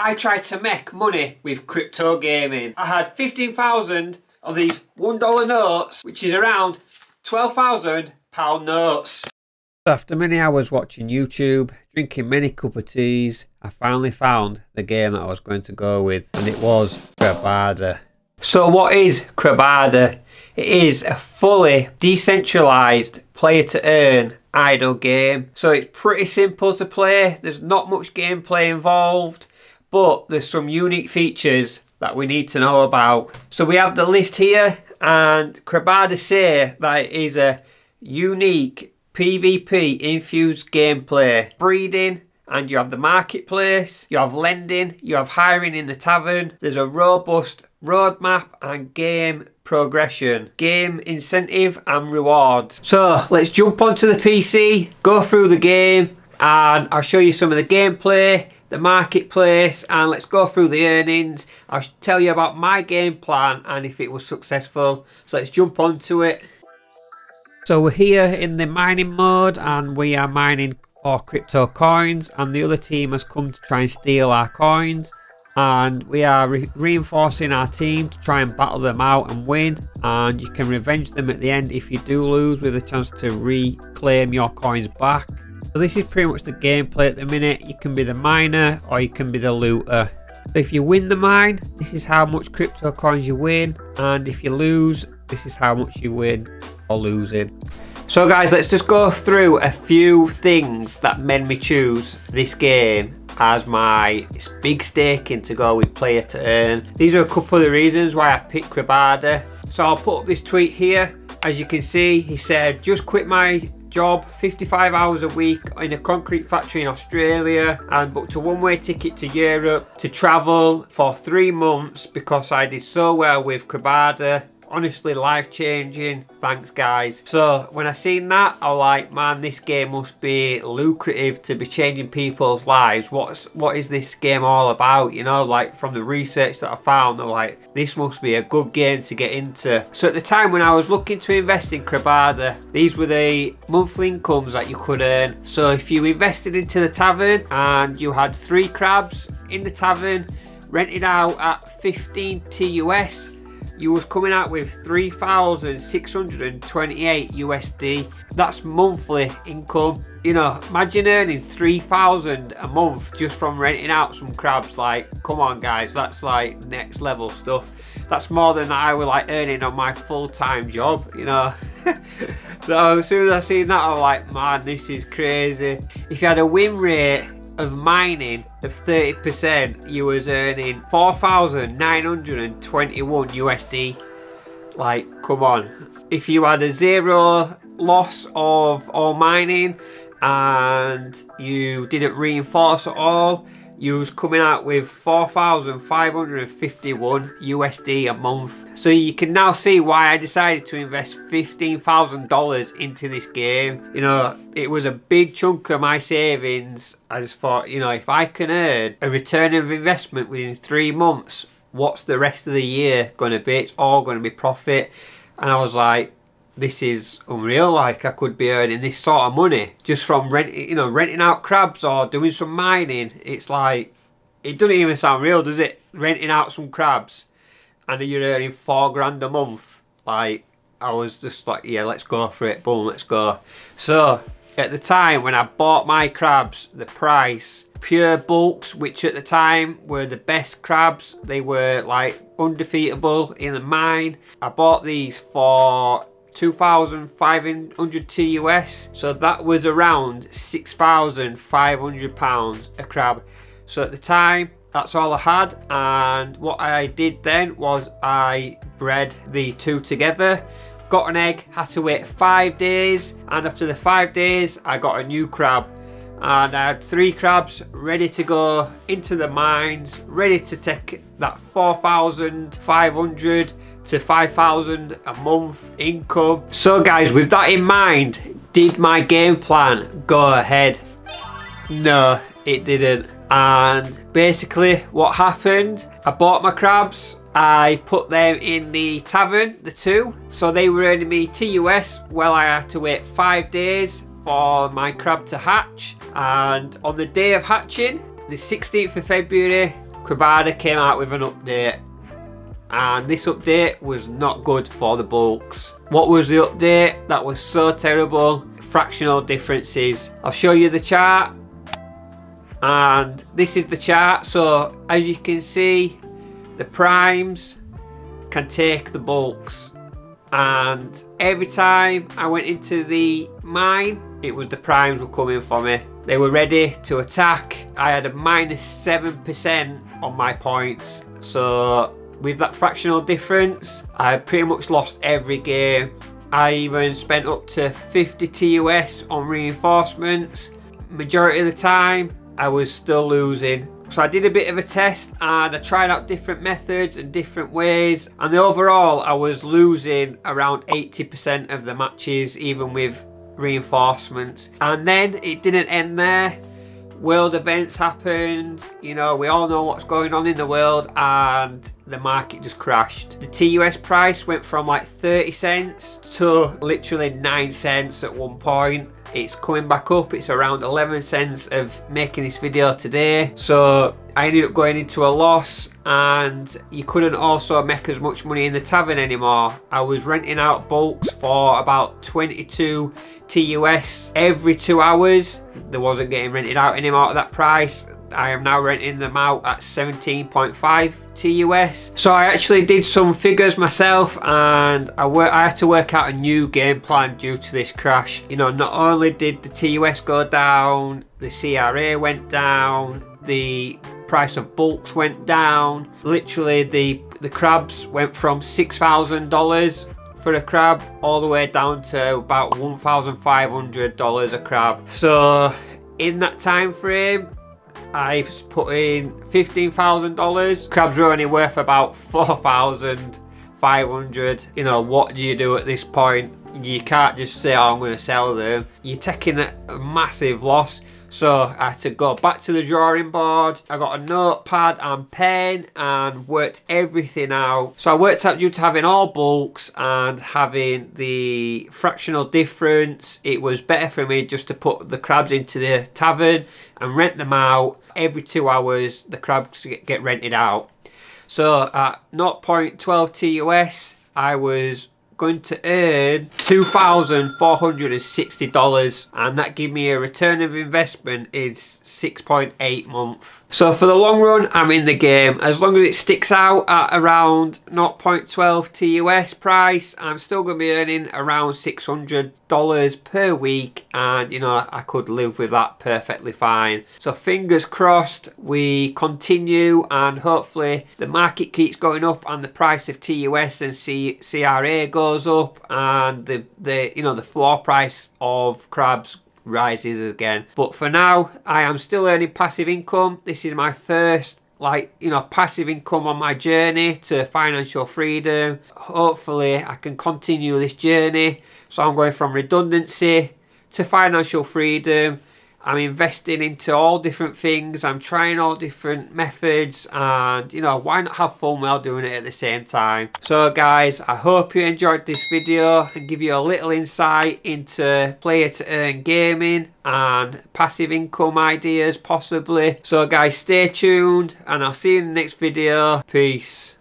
I tried to make money with crypto gaming. I had 15,000 of these $1 notes, which is around 12,000 pound notes. After many hours watching YouTube, drinking many cup of teas, I finally found the game that I was going to go with, and it was Crabada. So what is Crabada? It is a fully decentralized player to earn idle game. So it's pretty simple to play. There's not much gameplay involved, but there's some unique features that we need to know about. So we have the list here and Crabada say that it is a unique PvP infused gameplay. Breeding, and you have the marketplace, you have lending, you have hiring in the tavern, there's a robust roadmap and game progression, game incentive and rewards. So let's jump onto the PC, go through the game and I'll show you some of the gameplay, the marketplace and let's go through the earnings. I'll tell you about my game plan and if it was successful. So let's jump onto it. So we're here in the mining mode and we are mining for crypto coins and the other team has come to try and steal our coins and we are re reinforcing our team to try and battle them out and win and you can revenge them at the end if you do lose with a chance to reclaim your coins back. So this is pretty much the gameplay at the minute. You can be the miner or you can be the looter. If you win the mine, this is how much crypto coins you win and if you lose, this is how much you win or losing. So guys, let's just go through a few things that made me choose this game as my big staking to go with player to earn. These are a couple of the reasons why I picked Crabada. So I'll put up this tweet here. As you can see, he said, just quit my job 55 hours a week in a concrete factory in Australia and booked a one-way ticket to Europe to travel for three months because I did so well with Crabada honestly life changing thanks guys. So when i seen that i was like man this game must be lucrative to be changing people's lives. What's what is this game all about you know? Like from the research that i found they're like this must be a good game to get into. So at the time when i was looking to invest in Crabada these were the monthly incomes that you could earn. So if you invested into the tavern and you had three crabs in the tavern rented out at 15 TUS you was coming out with 3,628 USD. That's monthly income. You know, imagine earning 3,000 a month just from renting out some crabs. Like, come on guys, that's like next level stuff. That's more than I was like earning on my full-time job, you know. so as soon as I seen that, I was like, man, this is crazy. If you had a win rate of mining of 30%, you was earning 4,921 USD. Like, come on. If you had a zero loss of all mining and you didn't reinforce at all, you was coming out with 4,551 USD a month. So you can now see why I decided to invest $15,000 into this game. You know, it was a big chunk of my savings. I just thought, you know, if I can earn a return of investment within three months, what's the rest of the year going to be? It's all going to be profit. And I was like, this is unreal. Like I could be earning this sort of money just from renting, you know, renting out crabs or doing some mining. It's like it doesn't even sound real, does it? Renting out some crabs, and you're earning four grand a month. Like I was just like, yeah, let's go for it. Boom, let's go. So at the time when I bought my crabs, the price pure bulks, which at the time were the best crabs. They were like undefeatable in the mine. I bought these for 2,500 TUS. So that was around 6,500 pounds a crab. So at the time, that's all I had. And what I did then was I bred the two together got an egg, had to wait five days, and after the five days, I got a new crab. And I had three crabs ready to go into the mines, ready to take that 4,500 to 5,000 a month income. So guys, with that in mind, did my game plan go ahead? No, it didn't. And basically what happened, I bought my crabs, I put them in the tavern, the two. So they were earning me TUS. Well, I had to wait five days for my crab to hatch. And on the day of hatching, the 16th of February, Crabada came out with an update and this update was not good for the bulks. What was the update that was so terrible? Fractional differences. I'll show you the chart and this is the chart so as you can see the primes can take the bulks and every time I went into the mine. It was the primes were coming for me. They were ready to attack. I had a minus 7% on my points. So with that fractional difference I pretty much lost every game. I even spent up to 50 TUS on reinforcements. Majority of the time I was still losing. So I did a bit of a test and I tried out different methods and different ways. And the overall I was losing around 80% of the matches even with reinforcements. And then it didn't end there. World events happened you know we all know what's going on in the world and the market just crashed. The TUS price went from like 30 cents to literally 9 cents at one point. It's coming back up. It's around 11 cents of making this video today. So I ended up going into a loss and you couldn't also make as much money in the tavern anymore I was renting out bulks for about 22 TUS every two hours there wasn't getting rented out anymore at that price I am now renting them out at 17.5 TUS. So I actually did some figures myself and I, I had to work out a new game plan due to this crash. You know, not only did the TUS go down, the CRA went down, the price of bulks went down. Literally the, the crabs went from $6,000 for a crab all the way down to about $1,500 a crab. So in that time frame, I put in $15,000. Crabs were only worth about 4,500. You know, what do you do at this point? You can't just say, oh, I'm going to sell them. You're taking a massive loss. So I had to go back to the drawing board. I got a notepad and pen and worked everything out. So I worked out due to having all bulks and having the fractional difference, it was better for me just to put the crabs into the tavern and rent them out. Every two hours, the crabs get rented out. So at 0.12 TUS, I was going to earn $2,460 and that give me a return of investment is 6.8 month. So for the long run, I'm in the game. As long as it sticks out at around 0.12 TUS price, I'm still going to be earning around $600 per week. And, you know, I could live with that perfectly fine. So fingers crossed, we continue and hopefully the market keeps going up and the price of TUS and C CRA goes up and the, the, you know, the floor price of crabs rises again. But for now, I am still earning passive income. This is my first like you know passive income on my journey to financial freedom hopefully i can continue this journey so i'm going from redundancy to financial freedom I'm investing into all different things. I'm trying all different methods and, you know, why not have fun while doing it at the same time? So guys, I hope you enjoyed this video and give you a little insight into player to earn gaming and passive income ideas possibly. So guys, stay tuned and I'll see you in the next video. Peace.